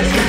Let's go.